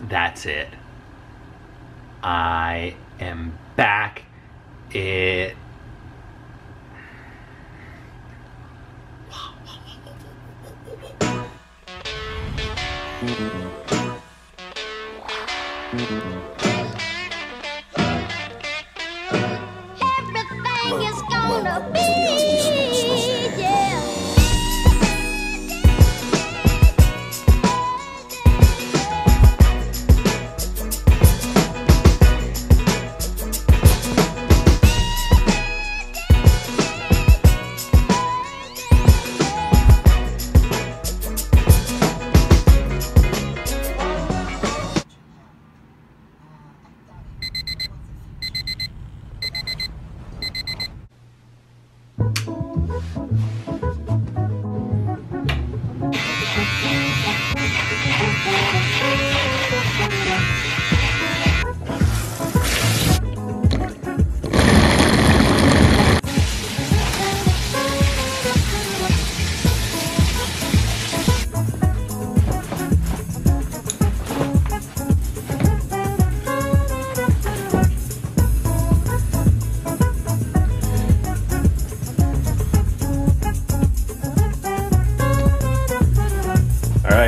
That's it. I am back. It Everything is gonna be,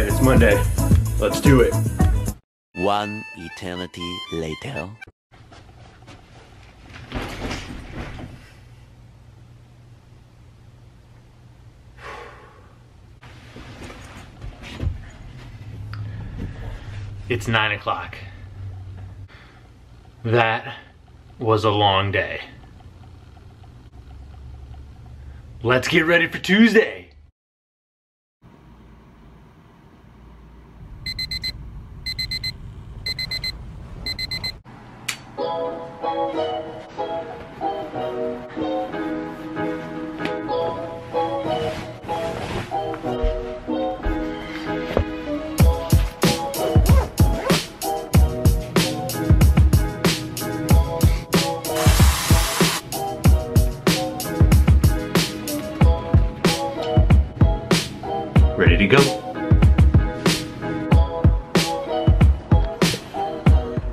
right, it's Monday. Let's do it. One eternity later. It's nine o'clock. That was a long day. Let's get ready for Tuesday.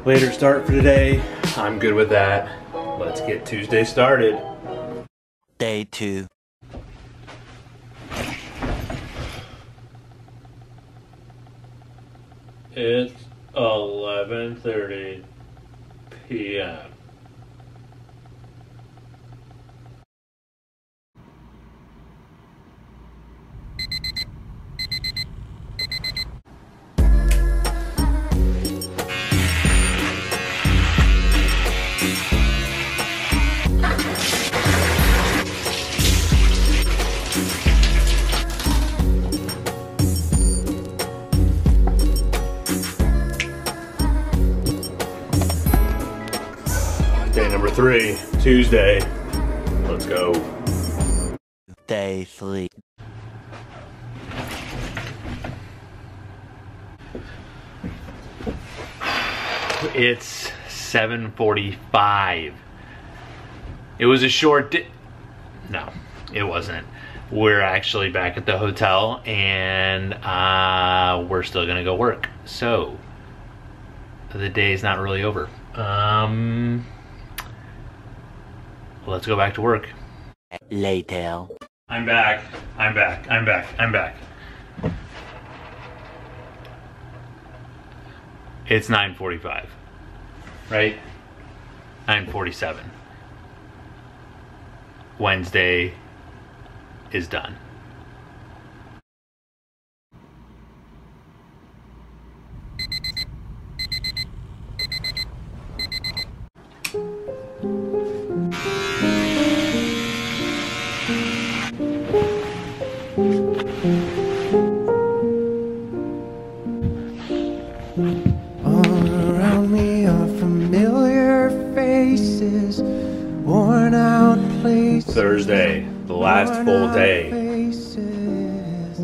Later start for today. I'm good with that. Let's get Tuesday started. Day two. It's 11:30 p.m. Day number 3, Tuesday. Let's go. Day three. It's 7:45. It was a short di- No, it wasn't. We're actually back at the hotel and uh, we're still gonna go work. So the day's not really over. Um, let's go back to work. Later. I'm back. I'm back. I'm back. I'm back. It's 9:45. Right? 9:47. Wednesday is done. All around me are familiar faces, worn out places. Thursday, the last full day. Faces,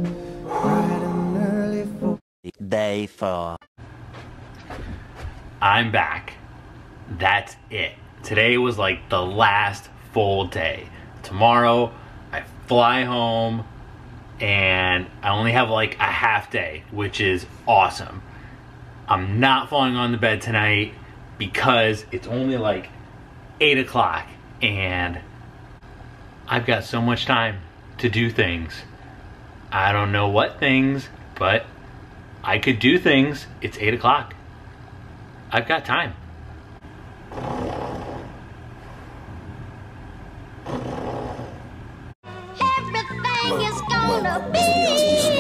early for Day four. I'm back. That's it. Today was like the last full day. Tomorrow, I fly home and I only have like a half day, which is awesome. I'm not falling on the bed tonight because it's only like 8 o'clock and I've got so much time to do things. I don't know what things, but I could do things. It's 8 o'clock. I've got time. Everything is gonna be